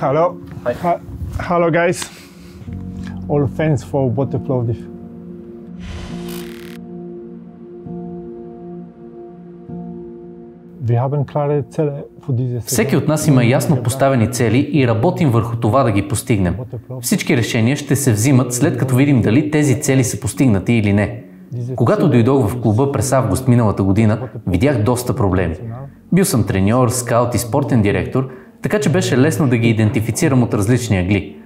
Hello. Hi. Ha- Hello, guys. All fans for Bote Plovdiv. Всеки от нас има ясно поставени цели и работим върху това да ги постигнем. Всички решения ще се взимат след като видим дали тези цели са постигнати или не. Когато дойдох в клуба през август миналата година, видях доста проблеми. Бил съм треньор, скаут и спортен директор, така че беше лесно да ги идентифицирам от различни ъгли.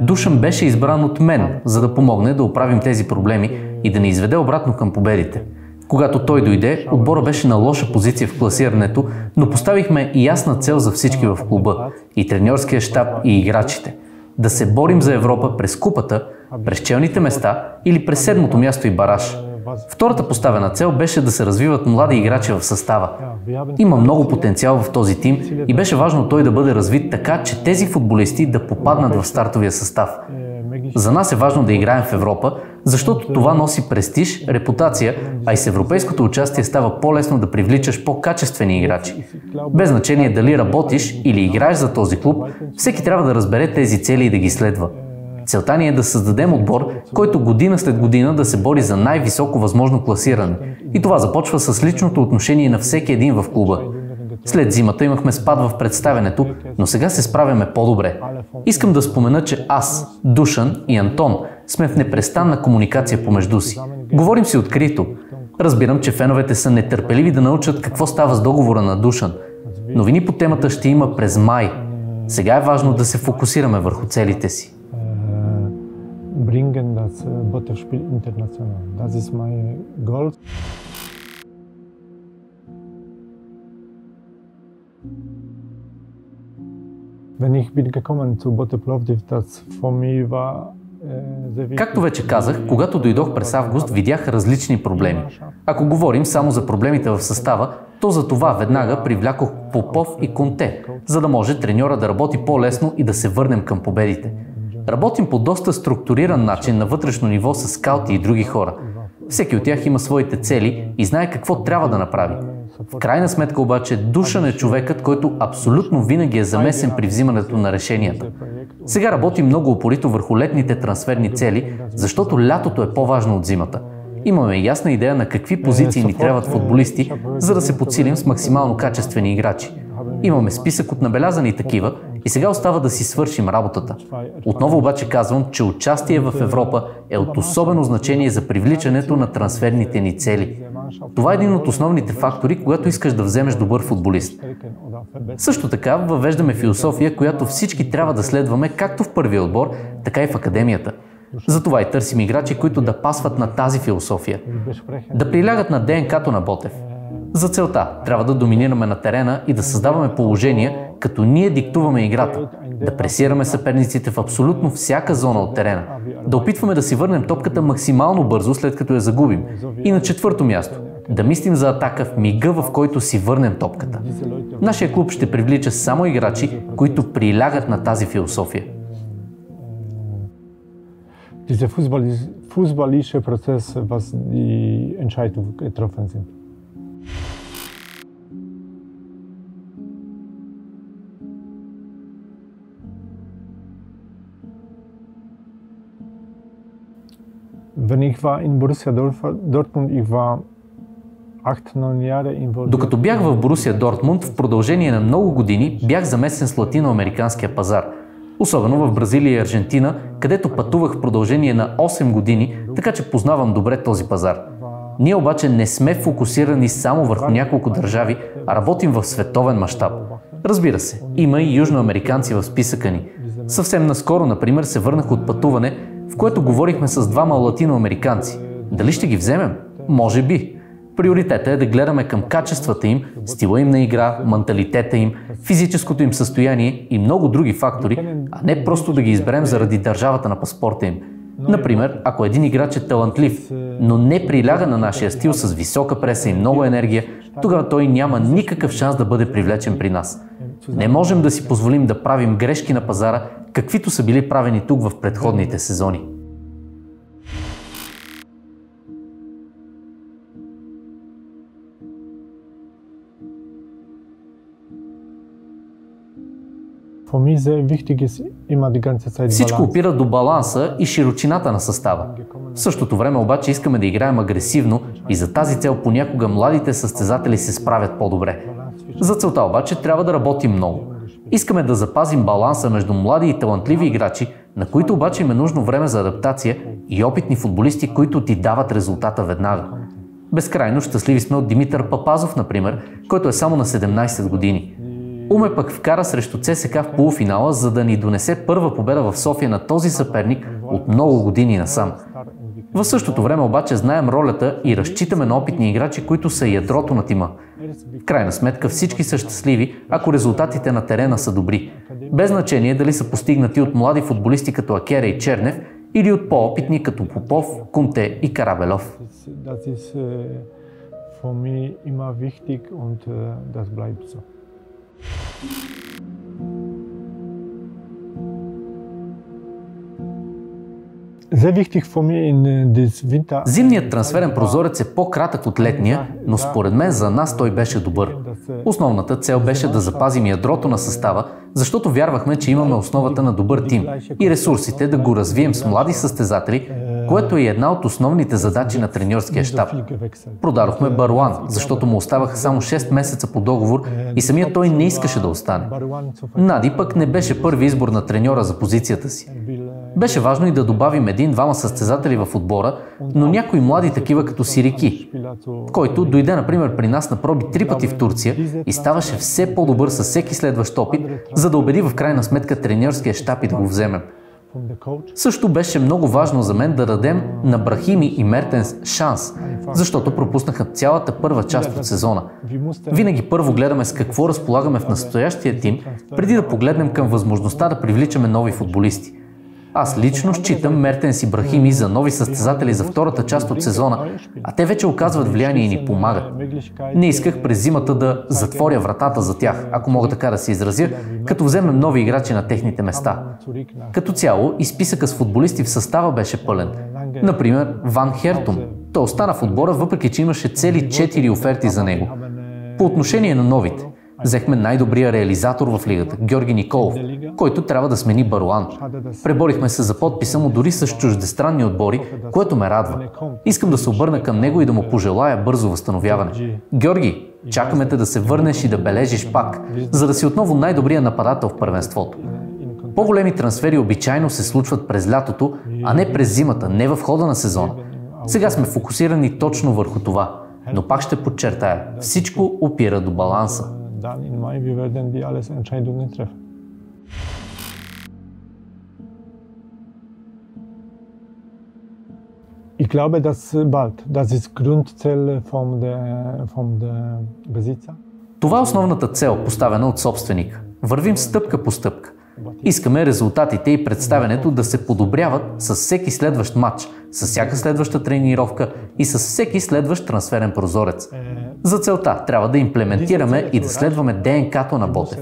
Душан беше избран от мен, за да помогне да оправим тези проблеми и да ни изведе обратно към победите. Когато той дойде, отбора беше на лоша позиция в класирането, но поставихме и ясна цел за всички в клуба, и треньорския щаб, и играчите. Да се борим за Европа през купата, през челните места или през седмото място и бараж. Втората поставена цел беше да се развиват млади играчи в състава. Има много потенциал в този тим и беше важно той да бъде развит така, че тези футболисти да попаднат в стартовия състав. За нас е важно да играем в Европа, защото това носи престиж, репутация, а и с европейското участие става по-лесно да привличаш по-качествени играчи. Без значение дали работиш или играеш за този клуб, всеки трябва да разбере тези цели и да ги следва. Целта ни е да създадем отбор, който година след година да се бори за най-високо възможно класиране. И това започва с личното отношение на всеки един в клуба. След зимата имахме спад в представенето, но сега се справяме по-добре. Искам да спомена, че аз, Душан и Антон сме в непрестанна комуникация помежду си. Говорим си открито. Разбирам, че феновете са нетърпеливи да научат какво става с договора на Душан. Новини по темата ще има през май. Сега е важно да се фокусираме върху целите си. Bringen das äh, Bote-Spiel international. Das ist mein Goal. Wenn ich bin gekommen zu Bote Plovdiv, das für mich war äh. Както вече казах, когато дойдох през август, видях различни проблеми. Ако говорим само за проблемите в състава, то за това веднага привлякох Попов и Конте, за да може треньора да работи по-лесно и да се върнем към победите. Работим по доста структуриран начин на вътрешно ниво с скаути и други хора. Всеки от тях има своите цели и знае какво трябва да направи. В крайна сметка обаче Душан е човекът, който абсолютно винаги е замесен при взимането на решенията. Сега работим много упорито върху летните трансферни цели, защото лятото е по-важно от зимата. Имаме ясна идея на какви позиции ни трябват футболисти, за да се подсилим с максимално качествени играчи. Имаме списък от набелязани такива и сега остава да си свършим работата. Отново обаче казвам, че участие в Европа е от особено значение за привличането на трансферните ни цели. Това е един от основните фактори, когато искаш да вземеш добър футболист. Също така въвеждаме философия, която всички трябва да следваме както в първия отбор, така и в академията. Затова и търсим играчи, които да пасват на тази философия. Да прилягат на ДНК-то на Ботев. За целта трябва да доминираме на терена и да създаваме положения, като ние диктуваме играта, да пресираме съперниците в абсолютно всяка зона от терена, да опитваме да си върнем топката максимално бързо след като я загубим. И на четвърто място, да мислим за атака в мига, в който си върнем топката. Нашия клуб ще привлича само играчи, които прилягат на тази философия. Dieser Fußball, fußballische Prozess, was die Entscheidung getroffen sind. Wenn ich war in Borussia Dortmund, ich war 8-9 Jahre involviert. Докато бях в Борусия Дортмунд, в продължение на много години бях замесен с латиноамериканския пазар. Особено в Бразилия и Аржентина, където пътувах в продължение на 8 години, така че познавам добре този пазар. Ние обаче не сме фокусирани само върху няколко държави, а работим в световен мащаб. Разбира се, има и южноамериканци в списъка ни. Съвсем наскоро, например, се върнах от пътуване, в което говорихме с двама латиноамериканци. Дали ще ги вземем? Може би. Приоритета е да гледаме към качествата им, стила им на игра, менталитета им, физическото им състояние и много други фактори, а не просто да ги изберем заради държавата на паспорта им. Например, ако един играч е талантлив, но не приляга на нашия стил с висока преса и много енергия, тогава той няма никакъв шанс да бъде привлечен при нас. Не можем да си позволим да правим грешки на пазара, каквито са били правени тук в предходните сезони. Всичко опира до баланса и широчината на състава. В същото време обаче искаме да играем агресивно и за тази цел понякога младите състезатели се справят по-добре. За целта обаче трябва да работим много. Искаме да запазим баланса между млади и талантливи играчи, на които обаче им е нужно време за адаптация и опитни футболисти, които ти дават резултата веднага. Безкрайно щастливи сме от Димитър Папазов, например, който е само на 17 години. Уме пък вкара срещу ЦСК в полуфинала, за да ни донесе първа победа в София на този съперник от много години насам. В същото време обаче знаем ролята и разчитаме на опитни играчи, които са ядрото на тима. В крайна сметка всички са щастливи, ако резултатите на терена са добри. Без значение дали са постигнати от млади футболисти като Акера и Чернев или от по-опитни като Попов, Кунте и Карабелов. für mich immer wichtig und das bleibt. Зимният трансферен прозорец е по-кратък от летния, но според мен за нас той беше добър. Основната цел беше да запазим ядрото на състава, защото вярвахме, че имаме основата на добър тим и ресурсите да го развием с млади състезатели, което е една от основните задачи на треньорския щаб. Продадохме Баруан, защото му оставаха само 6 месеца по договор и самия той не искаше да остане. Нади пък не беше първи избор на треньора за позицията си. Беше важно и да добавим един-двама състезатели в отбора, но някои млади такива като Сирики, който дойде, например, при нас на проби три пъти в Турция и ставаше все по-добър със всеки следващ опит, за да убеди в крайна сметка треньорския щаб и да го вземем. Също беше много важно за мен да дадем на Брахими и Мертенс шанс, защото пропуснаха цялата първа част от сезона. Винаги първо гледаме с какво разполагаме в настоящия тим, преди да погледнем към възможността да привличаме нови футболисти. Аз лично считам Мертенс и Брахими за нови състезатели за втората част от сезона, а те вече оказват влияние и ни помагат. Не исках през зимата да затворя вратата за тях, ако мога така да се изразя, като вземем нови играчи на техните места. Като цяло и списъка с футболисти в състава беше пълен. Например, Ван Хертум. Той остана в отбора, въпреки че имаше цели 4 оферти за него. По отношение на новите, Взехме най-добрия реализатор в лигата, Георги Николов, който трябва да смени Баруан. Преборихме се за подписа му дори с чуждестранни отбори, което ме радва. Искам да се обърна към него и да му пожелая бързо възстановяване. Георги, чакаме те да се върнеш и да бележиш пак, за да си отново най-добрия нападател в първенството. По-големи трансфери обичайно се случват през лятото, а не през зимата, не в хода на сезона. Сега сме фокусирани точно върху това. Но пак ще подчертая, всичко опира до баланса dann im Mai, wir werden die alles Entscheidungen treffen. Ich glaube, dass bald, das ist Grundziel vom, der, vom der Besitzer. Това е основната цел, поставена от собственика. Вървим стъпка по стъпка. Искаме резултатите и представянето да се подобряват с всеки следващ матч, с всяка следваща тренировка и с всеки следващ трансферен прозорец. За целта трябва да имплементираме и да следваме ДНК-то на Ботев.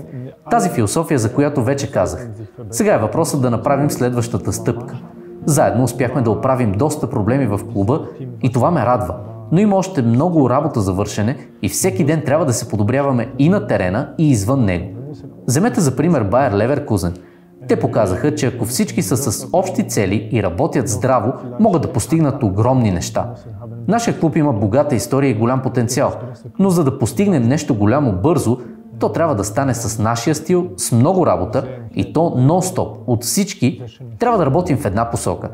Тази философия, за която вече казах. Сега е въпросът да направим следващата стъпка. Заедно успяхме да оправим доста проблеми в клуба и това ме радва. Но има още много работа за вършене и всеки ден трябва да се подобряваме и на терена, и извън него. Вземете за пример Байер Леверкузен. Те показаха, че ако всички са с общи цели и работят здраво, могат да постигнат огромни неща. Нашия клуб има богата история и голям потенциал, но за да постигнем нещо голямо бързо, то трябва да стане с нашия стил, с много работа и то нон-стоп. От всички трябва да работим в една посока.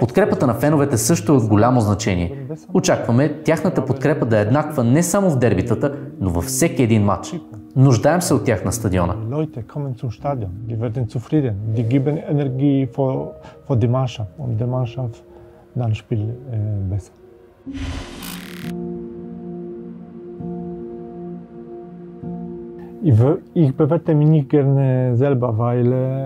Подкрепата на феновете също е от голямо значение. Очакваме тяхната подкрепа да е еднаква не само в дербитата, но във всеки един матч. Нуждаем се от тях на стадиона. Leute kommen zum Stadion, die werden zufrieden, die geben Energie für, für die Mannschaft und die Mannschaft dann spielt äh, besser.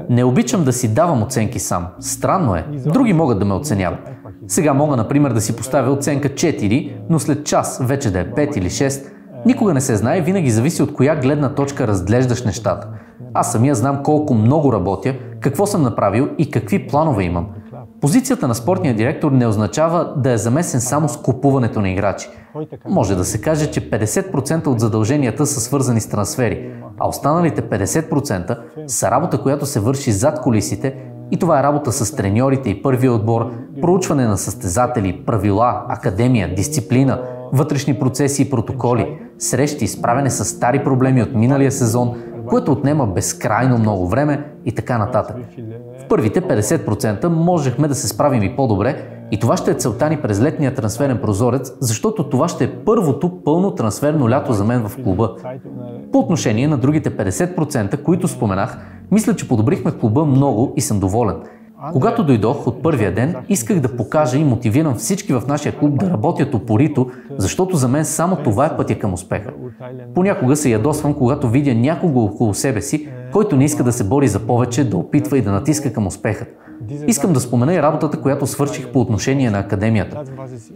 Не обичам да си давам оценки сам. Странно е. Други могат да ме оценяват. Сега мога, например, да си поставя оценка 4, но след час вече да е 5 или 6. Никога не се знае, винаги зависи от коя гледна точка разглеждаш нещата. Аз самия знам колко много работя, какво съм направил и какви планове имам. Позицията на спортния директор не означава да е замесен само с купуването на играчи. Може да се каже, че 50% от задълженията са свързани с трансфери, а останалите 50% са работа, която се върши зад колисите и това е работа с треньорите и първия отбор, проучване на състезатели, правила, академия, дисциплина, вътрешни процеси и протоколи, срещи, справяне с стари проблеми от миналия сезон, което отнема безкрайно много време и така нататък. В първите 50% можехме да се справим и по-добре и това ще е целта ни през летния трансферен прозорец, защото това ще е първото пълно трансферно лято за мен в клуба. По отношение на другите 50%, които споменах, мисля, че подобрихме клуба много и съм доволен. Когато дойдох от първия ден, исках да покажа и мотивирам всички в нашия клуб да работят упорито, защото за мен само това е пътя към успеха. Понякога се ядосвам, когато видя някого около себе си, който не иска да се бори за повече, да опитва и да натиска към успеха. Искам да спомена и работата, която свърших по отношение на академията.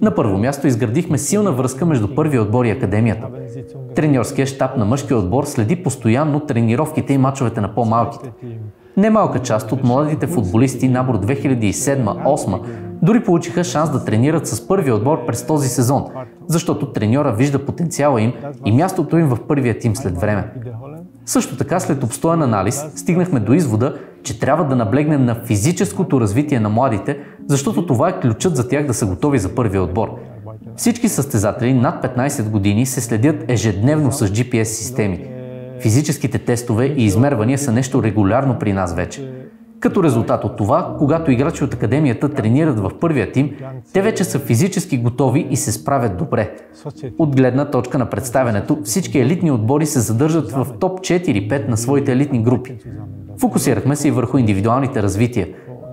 На първо място изградихме силна връзка между първия отбор и академията. Треньорския щаб на мъжкия отбор следи постоянно тренировките и мачовете на по-малките. Немалка част от младите футболисти набор 2007-2008 дори получиха шанс да тренират с първия отбор през този сезон, защото треньора вижда потенциала им и мястото им в първия тим след време. Също така, след обстоен анализ, стигнахме до извода, че трябва да наблегнем на физическото развитие на младите, защото това е ключът за тях да са готови за първия отбор. Всички състезатели над 15 години се следят ежедневно с GPS системи. Физическите тестове и измервания са нещо регулярно при нас вече. Като резултат от това, когато играчи от академията тренират в първия тим, те вече са физически готови и се справят добре. От гледна точка на представянето, всички елитни отбори се задържат в топ 4-5 на своите елитни групи. Фокусирахме се и върху индивидуалните развития.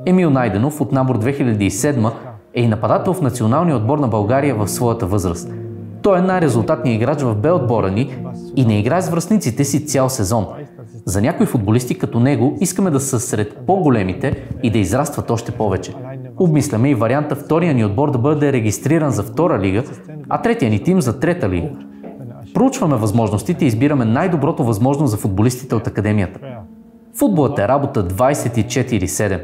Емил Найденов от набор 2007 е и нападател в националния отбор на България в своята възраст. Той е най-резултатният играч в Б отбора ни и не играе с връзниците си цял сезон. За някои футболисти като него искаме да са сред по-големите и да израстват още повече. Обмисляме и варианта втория ни отбор да бъде регистриран за втора лига, а третия ни тим за трета лига. Проучваме възможностите и избираме най-доброто възможно за футболистите от академията. Футболът е работа 24-7.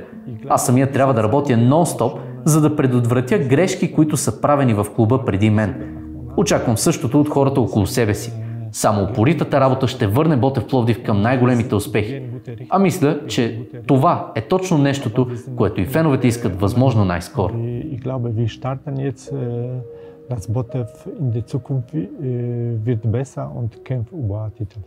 Аз самия трябва да работя нон-стоп, за да предотвратя грешки, които са правени в клуба преди мен. Очаквам същото от хората около себе си. Само упоритата работа ще върне Ботев Пловдив към най-големите успехи. А мисля, че това е точно нещото, което и феновете искат възможно най-скоро. Das Botev in der Zukunft wird besser und kämpft über Titel.